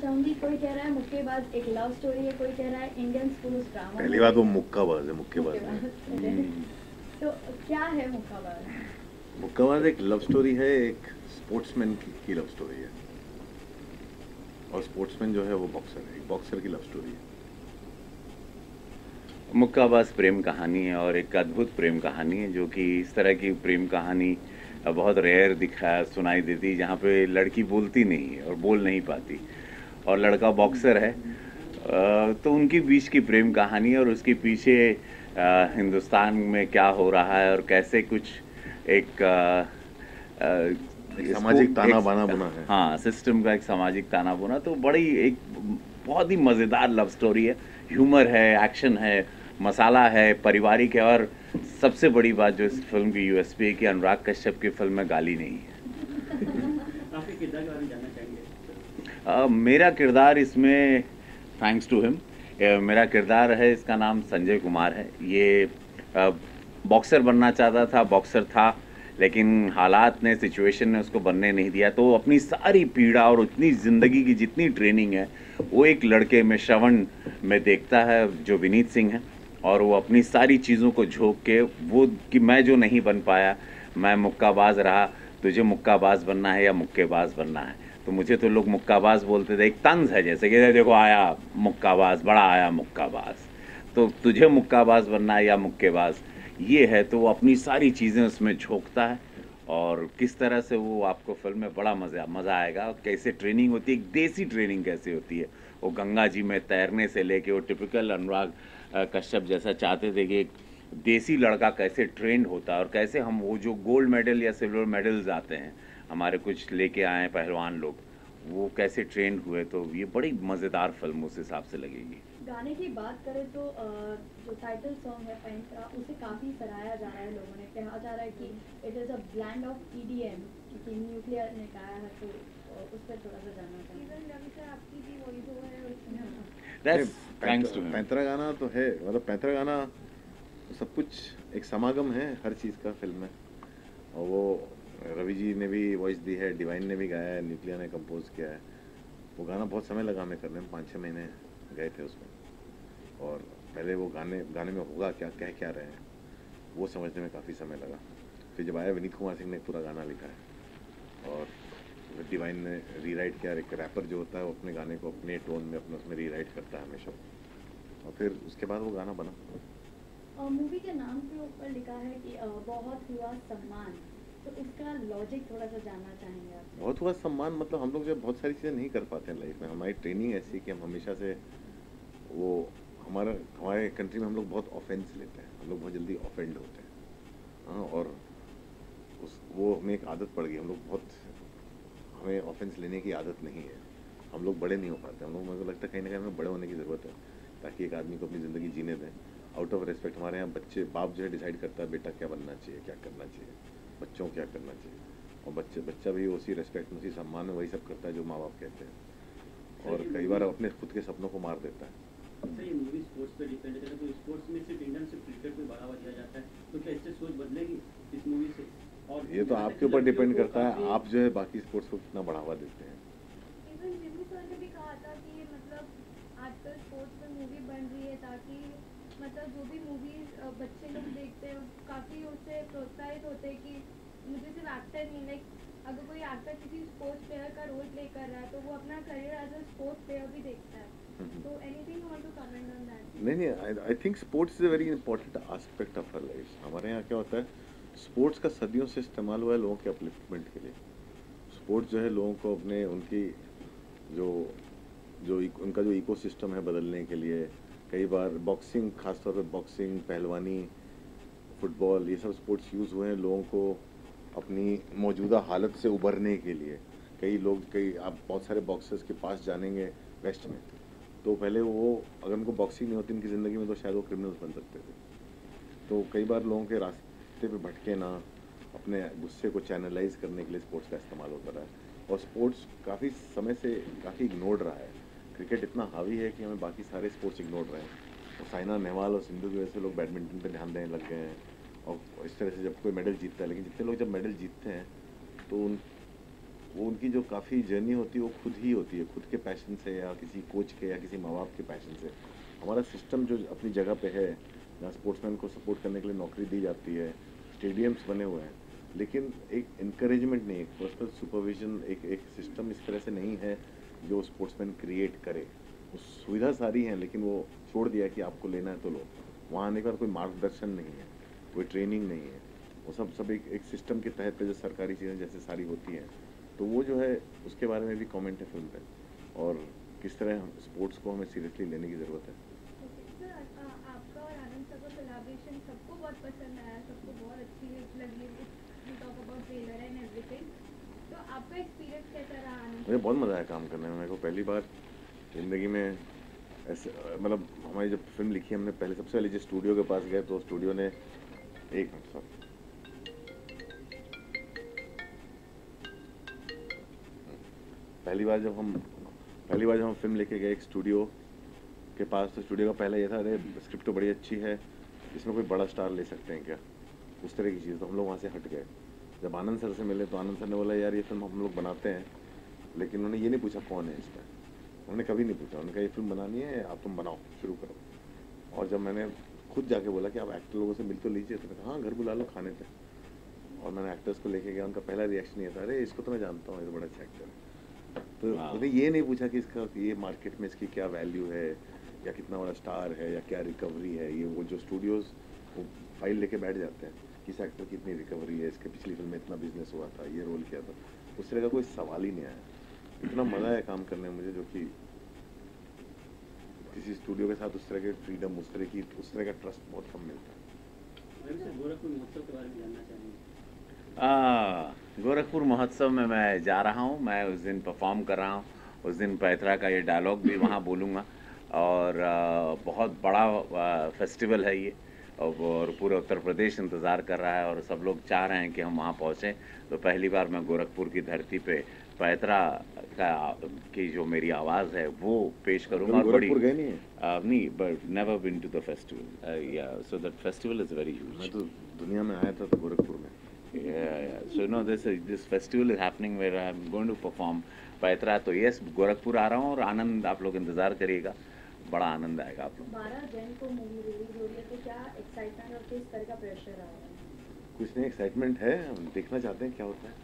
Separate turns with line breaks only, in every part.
चाहूँगी कोई कह रहा है मुक्केबाज एक लव स्टोरी है कोई कह रहा है इंडियन स्कूल ड्रामा
पहली बात वो मुक्काबाज है मुक्केबाज
तो क्या है मुक्काबाज
मुक्काबाज एक लव स्टोरी है एक स्पोर्ट्समैन की, की लव स्टोरी है। और स्पोर्ट्समैन जो है वो बॉक्सर है एक बॉक्सर की लव स्टोरी है।
मुक्काबाज प्रेम कहानी है और एक अद्भुत प्रेम कहानी है जो कि इस तरह की प्रेम कहानी बहुत रेयर दिखा सुनाई देती जहाँ पे लड़की बोलती नहीं है और बोल नहीं पाती। और लड़का बॉक्सर है। तो उनकी बीच की प्रेम कहानी है और उसके पीछे हिंदुस्तान में क्या हो रहा है और कैसे कुछ एक
एक सामाजिक ताना बाना बुना है।
हाँ सिस्टम का एक सामाजिक ताना बुना। तो बड़ी एक बहुत ही मज़ेदार लव स्टोरी है। ह्यूमर है एक्शन है मसाला है पारिवारिक है और सबसे बड़ी बात जो इस फ़िल्म की यूएसपी है कि अनुराग कश्यप की फ़िल्म में गाली नहीं है। मेरा किरदार इसमें थैंक्स टू हिम मेरा किरदार है, इसका नाम संजय कुमार है। ये बॉक्सर बनना चाहता था बॉक्सर था, लेकिन हालात ने सिचुएशन ने उसको बनने नहीं दिया। तो अपनी सारी पीड़ा और उतनी ज़िंदगी की जितनी ट्रेनिंग है, वो एक लड़के में, श्रवण में देखता है, जो विनीत सिंह है, और वो अपनी सारी चीज़ों को झोंक के, वो कि मैं जो नहीं बन पाया, मैं मुक्काबाज रहा तुझे मुक्काबाज बनना है या मुक्केबाज बनना है? तो मुझे तो लोग मुक्काबाज बोलते थे, एक तंज है जैसे कि देखो, आया मुक्काबाज, बड़ा आया मुक्काबाज। तो तुझे मुक्काबाज बनना है या मुक्केबाज? ये है तो वो अपनी सारी चीज़ें उसमें झोंकता है। और किस तरह से वो आपको फ़िल्म में बड़ा मज़ा मज़ा आएगा और कैसे ट्रेनिंग होती है, एक देसी ट्रेनिंग कैसे होती है? वो गंगा जी में तैरने से लेके वो टिपिकल अनुराग कश्यप जैसा चाहते थे कि एक देसी लड़का कैसे ट्रेंड होता है और कैसे हम वो जो गोल्ड मेडल या सिल्वर मेडल्स आते हैं हमारे कुछ लेके आए हैं पहलवान लोग वो कैसे ट्रेंड हुए तो ये बड़ी मज़ेदार फ़िल्म उस हिसाब से लगेगी।
गाने की बात करें तो जो टाइटल सॉन्ग है पैंतरा उसे काफ़ी सराहा जा रहा है लोगों ने। कहा जा रहा है कि it is a blend of EDM क्योंकि न्यूक्लियर ने कहा है तो उस पर थोड़ा सा
thanks to him.
पैंतरा गाना तो है मतलब पैंतरा गाना सब कुछ एक समागम है हर चीज़ का फ़िल्म में। और वो रवि जी ने भी वॉइस दी है डिवाइन ने भी गाया है न्यूक्लियर ने कंपोज किया है। वो गाना बहुत समय लगा हमें करने में पाँच छः महीने गए थे उसमें। और पहले वो गाने गाने में होगा क्या, कह क्या रहे हैं, वो समझने में काफ़ी समय लगा। फिर जब आया, विनीत कुमार सिंह ने पूरा गाना लिखा है। और डिवाइन ने रीराइट किया एक रैपर जो होता है, वो अपने गाने को अपने टोन में, अपने उसमें रीराइट करता है हमेशा। और फिर उसके बाद वो गाना बना।
मूवी के नाम के ऊपर लिखा है कि बहुत हुआ सम्मान। तो इसका लॉजिक थोड़ा सा जानना चाहेंगे आप?
बहुत हुआ सम्मान मतलब हम लोग जब बहुत सारी चीज़ें नहीं कर पाते हैं लाइफ में। हमारी ट्रेनिंग ऐसी कि हम हमेशा से वो हमारा, हमारे कंट्री में हम लोग बहुत ऑफेंस लेते हैं। हम लोग बहुत जल्दी ऑफेंड होते हैं। हाँ और उस, वो हमें एक आदत पड़ गई। हम लोग बहुत, हमें ऑफेंस लेने की आदत नहीं है। हम लोग बड़े नहीं हो पाते। हम लोग मुझे लगता है कहीं ना कहीं हमें बड़े होने की ज़रूरत है, ताकि एक आदमी को अपनी ज़िंदगी जीने दें। आउट ऑफ़ रेस्पेक्ट हमारे यहाँ बच्चे बाप जो है डिसाइड करता है बेटा क्या बनना चाहिए क्या करना चाहिए बच्चों को क्या करना चाहिए? और बच्चे बच्चा भी उसी रेस्पेक्ट में उसी सम्मान में वही सब करता है जो माँ बाप कहते हैं। और कई बार अपने खुद के सपनों को मार देता है।
सर ये मूवी स्पोर्ट्स पे डिपेंड है। तो स्पोर्ट्स में सिर्फ़ इंडियन सिर्फ़ क्रिकेट को बढ़ावा दिया जाता है। तो क्या इससे सोच बदलेगी इस मूवी से? और
ये तो आपके ऊपर डिपेंड करता है। आप जो है बाकी स्पोर्ट्स को कितना बढ़ावा देते हैं।
इवन सर ने भी कहा था कि मतलब आजकल स्पोर्ट्स में मूवी बन रही है ताकि मतलब जो भी मूवीज़ बच्चे लोग देखते हैं काफ़ी उससे प्रोत्साहित होते हैं कि मुझे सिर्फ़ एक्टर नहीं लाइक अगर कोई एक्टर किसी स्पोर्ट्स प्लेयर का रोल प्ले कर रहा है तो वो अपना career as a sports player भी देखता है।
हम्म।
तो anything want to comment on that
नहीं नहीं I think sports is a very important aspect of her life हमारे यहाँ क्या होता है स्पोर्ट्स का सदियों से इस्तेमाल हुआ है लोगों के अपलिफ्टमेंट के लिए। स्पोर्ट्स जो है लोगों को अपने उनकी जो जो उनका जो इकोसिस्टम है बदलने के लिए कई बार बॉक्सिंग खासतौर पर बॉक्सिंग पहलवानी फुटबॉल ये सब स्पोर्ट्स यूज़ हुए हैं लोगों को अपनी मौजूदा हालत से उभरने के लिए। कई लोग, कई, आप बहुत सारे बॉक्सर्स के पास जानेंगे वेस्ट में। तो पहले वो, अगर उनको बॉक्सिंग नहीं होती, उनकी ज़िंदगी में तो शायद वो क्रिमिनल्स बन सकते थे। तो कई बार लोगों के रास्ते पे भटके ना, अपने गुस्से को चैनलाइज करने के लिए स्पोर्ट्स का इस्तेमाल होता रहा है। और स्पोर्ट्स काफ़ी समय से काफ़ी इग्नोर्ड रहा है। क्रिकेट इतना हावी है कि हमें बाकी सारे स्पोर्ट्स इग्नोर रहे हैं। और साइना नेहवाल और सिंधु की वजह से लोग बैडमिंटन पे ध्यान देने लग गए हैं। और इस तरह से जब कोई मेडल जीतता है, लेकिन जितने लोग जब मेडल जीतते हैं तो उन, वो उनकी जो काफ़ी जर्नी होती है, वो खुद ही होती है, खुद के पैशन से या किसी कोच के या किसी माँ बाप के पैशन से। हमारा सिस्टम जो अपनी जगह पे है, जहाँ स्पोर्ट्समैन को सपोर्ट करने के लिए नौकरी दी जाती है, स्टेडियम्स बने हुए हैं, लेकिन एक इंकरेजमेंट नहीं, एक पर्सनल सुपरविजन एक एक सिस्टम इस तरह से नहीं है जो स्पोर्ट्समैन क्रिएट करे, वो सुविधा सारी हैं, लेकिन वो छोड़ दिया कि आपको लेना है तो लो। वहाँ आने के बाद कोई मार्गदर्शन नहीं है, कोई ट्रेनिंग नहीं है। वो सब सब एक एक सिस्टम के तहत पे जो सरकारी चीज़ें जैसे सारी होती हैं। तो वो जो है, उसके बारे में भी कमेंट है फ़िल्म पे। और किस तरह हम स्पोर्ट्स को हमें सीरियसली लेने की ज़रूरत है।
सबको बहुत पसंद आया, सबको बहुत अच्छी लगी। तो
मुझे बहुत मज़ा आया काम करने में। मेरे को पहली बार ज़िंदगी में ऐसे मतलब हमारी जब फ़िल्म लिखी हमने पहले, सबसे पहले जिस स्टूडियो के पास गए तो स्टूडियो ने एक मिनट सॉरी पहली बार जब हम, पहली बार जब हम फ़िल्म लेके गए एक स्टूडियो के पास तो स्टूडियो का पहला ये था, अरे स्क्रिप्ट तो बड़ी अच्छी है, इसमें कोई बड़ा स्टार ले सकते हैं क्या? उस तरह की चीज़ तो हम लोग वहाँ से हट गए। जब आनंद सर से मिले तो आनंद सर ने बोला यार ये फ़िल्म हम लोग बनाते हैं। लेकिन उन्होंने ये नहीं पूछा कौन है इसमें। उन्होंने कभी नहीं पूछा। उन्होंने कहा ये फ़िल्म बनानी है आप तुम बनाओ शुरू करो। और जब मैंने खुद जाके बोला कि आप एक्टर लोगों से मिल तो लीजिए तो कहा हाँ घर बुला लो खाने पे। और मैंने एक्टर्स को लेके गया उनका पहला रिएक्शन ये था अरे इसको तो मैं जानता हूँ ये तो बड़ा अच्छा एक्टर है। तो
Wow.
मैंने ये नहीं पूछा कि इसका ये मार्केट में इसकी क्या वैल्यू है या कितना बड़ा स्टार है या क्या रिकवरी है ये वो जो स्टूडियोज वो फ़ाइल लेके बैठ जाते हैं कि इस एक्टर की इतनी रिकवरी है इसके पिछली फ़िल्म में इतना बिज़नेस हुआ था ये रोल किया था। उस तरह का कोई सवाल ही नहीं आया। इतना मज़ा है काम करने में मुझे जो कि किसी स्टूडियो के साथ उस तरह के फ्रीडम उस तरह की उस तरह का ट्रस्ट बहुत कम मिलता है।
गोरखपुर महोत्सव में
मैं जा रहा हूँ। मैं उस दिन परफॉर्म कर रहा हूँ। उस दिन पैथरा का ये डायलॉग भी वहाँ बोलूँगा। और बहुत बड़ा फेस्टिवल है ये। और पूरा उत्तर प्रदेश इंतज़ार कर रहा है और सब लोग चाह रहे हैं कि हम वहाँ पहुँचें। तो पहली बार मैं गोरखपुर की धरती पे पैतरा का की जो मेरी आवाज़ है वो पेश करूँगा बड़ी
गए नहीं
Uh, नहीं but never been to the festival या so that festival is very huge
मैं तो दुनिया में आया था तो गोरखपुर में।
Yeah. So no, this this festival is happening where I'm going to perform. पैतरा तो यस गोरखपुर आ रहा हूँ और आनंद आप लोग इंतज़ार करिएगा। बड़ा आनंद आएगा आप लोग
बारह जैन को मूवी रिलीज़ हो रही है तो क्या एक्साइटमेंट और किस तरह का प्रेशर आ रहा
कुछ नहीं एक्साइटमेंट है हम देखना चाहते हैं क्या होता है।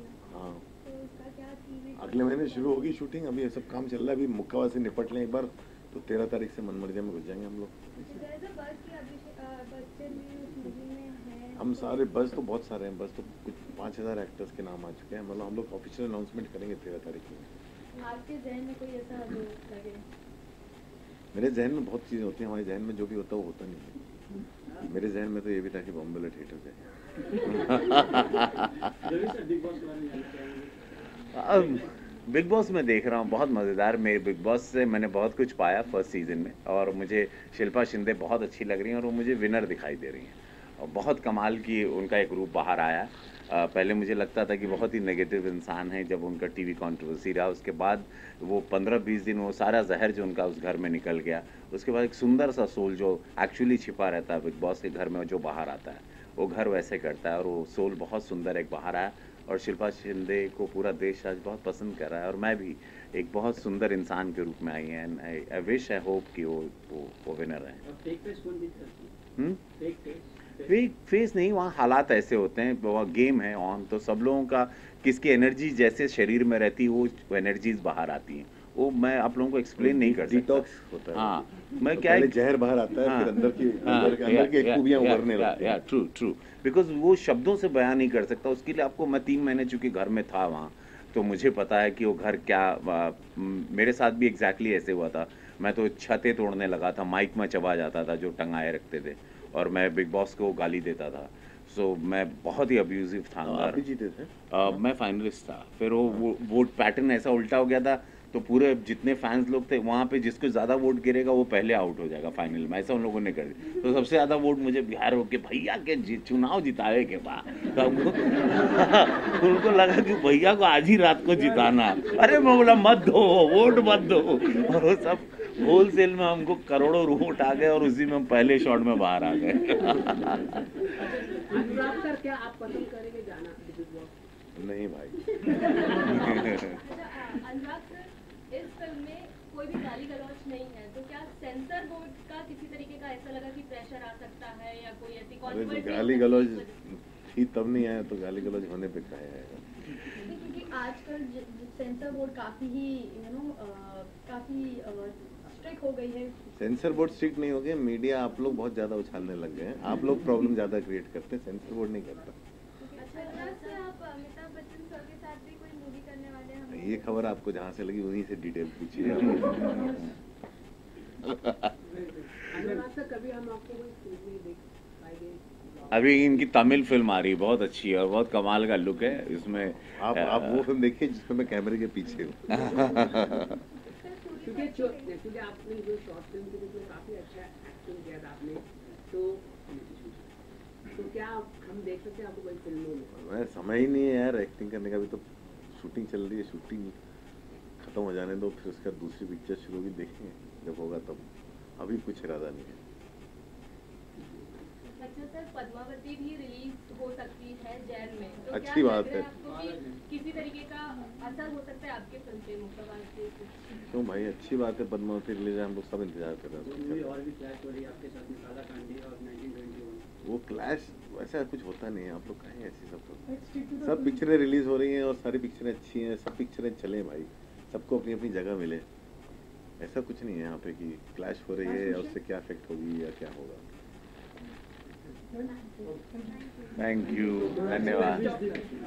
हैं
हाँ।
तो है
अगले महीने शुरू होगी शूटिंग अभी ये सब काम चल रहा है अभी मुक्कावा से निपट लें एक बार तो तेरह तारीख से मनमर्जिया में घुस जाएँगे हम लोग। हम सारे बस तो बहुत सारे हैं बस तो कुछ पाँच हज़ार एक्टर्स के नाम आ चुके हैं। मतलब हम लोग ऑफिशियल अनाउंसमेंट करेंगे तेरह तारीख को
आपके जहन में कोई ऐसा लगे?
मेरे जहन में बहुत चीज़ें होती हैं हमारे जहन में जो भी होता है वो होता नहीं है। मेरे जहन में तो ये भी था कि Bombay theatre
sir big boss में
में देख रहा हूँ बहुत मज़ेदार। मेरे बिग बॉस से मैंने बहुत कुछ पाया फ़र्स्ट सीज़न में और मुझे शिल्पा शिंदे बहुत अच्छी लग रही हैं और वो मुझे विनर दिखाई दे रही हैं। बहुत कमाल की उनका एक रूप बाहर आया। पहले मुझे लगता था कि बहुत ही नेगेटिव इंसान है जब उनका टीवी कंट्रोवर्सी रहा। उसके बाद वो पंद्रह बीस दिन वो सारा जहर जो उनका उस घर में निकल गया। उसके बाद एक सुंदर सा सोल जो एक्चुअली छिपा रहता है बिग बॉस के घर में जो बाहर आता है वो घर वैसे करता है और वो सोल बहुत सुंदर एक बाहर आया और शिल्पा शिंदे को पूरा देश आज बहुत पसंद कर रहा है और मैं भी एक बहुत सुंदर इंसान के रूप में आई है। And I wish I hope कि वो वो, वो विनर है?
और फेक फेस
नहीं वहाँ हालात ऐसे होते हैं वहाँ गेम है ऑन तो सब लोगों का किसकी एनर्जी जैसे शरीर में रहती है वो एनर्जीज बाहर आती हैं। वो मैं आप लोगों को एक्सप्लेन नहीं कर सकता।
होता है।
हाँ मैं
तो
क्या
पहले जहर बाहर आता है
हाँ,
फिर अंदर की
हाँ,
अंदर, अंदर की खूबियाँ उभरने लगती हैं।
ट्रू ट्रू बिकॉज़ वो शब्दों से बयान नहीं कर सकता उसके लिए आपको मैं तीन महीने चूँकि घर में था वहाँ तो मुझे पता है कि वो घर क्या आ, मेरे साथ भी एग्जैक्टली ऐसे हुआ था। मैं तो छतें तोड़ने लगा था माइक में चबा जाता था जो टंगाए रखते थे। और मैं बिग बॉस को गाली देता था। सो so, मैं बहुत ही अब्यूजिव था
आप जीते थे?
मैं फाइनलिस्ट था। फिर वो वो वोट पैटर्न ऐसा उल्टा हो गया था तो पूरे जितने फैंस लोग थे वहाँ पे जिसको ज़्यादा वोट गिरेगा वो पहले आउट हो जाएगा फाइनल में। ऐसा उन लोगों ने कर दिया। तो सबसे ज़्यादा वोट मुझे बिहार हो के भैया के चुनाव जितावे के बाद। तो उनको लगा कि भैया को आज ही रात को जिताना। अरे मैं बोला मत दो वोट मत दो। और वो सब होलसेल में हमको करोड़ों रूम उठा गए और उसी में हम पहले शॉट में बाहर आ गए।
अनुराग सर क्या आप पसंद करेंगे जाना बिग बॉस
नहीं भाई।
अच्छा अनुराग सर इस फ़िल्म में कोई भी गाली गलौज नहीं है तो क्या सेंसर बोर्ड का किसी तरीके का ऐसा लगा कि प्रेशर आ सकता है या कोई ऐसी
गाली गलौज थी तब नहीं आया तो गाली गलौज होने पे क्या आएगा
क्योंकि आजकल सेंसर बोर्ड काफ़ी ही यू नो काफ़ी स्ट्रिक्ट हो गई है।
सेंसर बोर्ड स्ट्रिक्ट नहीं हो गए मीडिया आप लोग बहुत ज़्यादा उछालने लग गए हैं। आप लोग प्रॉब्लम ज़्यादा क्रिएट करते हैं सेंसर बोर्ड नहीं करता।
अच्छा अनुराग सर आप अमिताभ बच्चन सर के साथ भी कोई मूवी करने वाले हैं? हम
ये खबर आपको जहाँ से लगी वहीं से डिटेल पूछिए।
कभी हम आपको कोई
अभी इनकी तमिल फ़िल्म आ रही है बहुत अच्छी है और बहुत कमाल का लुक है। इसमें
आप आप वो फ़िल्म देखिए जिसमें मैं कैमरे के पीछे हूँ।
क्योंकि आपने जो शॉर्ट फ़िल्म की जो काफ़ी अच्छा एक्टिंग किया था आपने तो तो क्या हम देख सकते हैं आपको कोई फ़िल्मों में
समय ही नहीं है यार एक्टिंग करने का भी तो शूटिंग चल रही है शूटिंग खत्म हो जाने दो, फिर उसका दूसरी पिक्चर शुरू भी देखें जब होगा तब। अभी कुछ इरादा नहीं है।
अच्छा सर पद्मावती भी रिलीज़ हो सकती है जेल में। तो
अच्छी बात है।
किसी तरीके का असर हो सकता है आपके फ़िल्म पे मुक्काबाज
क्यों भाई अच्छी बात है पद्मावती रिलीज़ है हम लोग सब इंतज़ार कर रहे हैं
मूवी
उसका।
और भी क्लैश रही आपके साथ में काला कांडी और 1921
वो क्लैश वैसा कुछ होता नहीं है आप लोग कहें ऐसी सब तो। सब पिक्चरें रिलीज़ हो रही हैं और सारी पिक्चरें अच्छी हैं सब पिक्चरें चलें भाई। सबको अपनी अपनी जगह मिले। ऐसा कुछ नहीं है यहाँ पे कि क्लैश हो रही है और उससे क्या इफ़ेक्ट होगी या क्या होगा।
थैंक यू धन्यवाद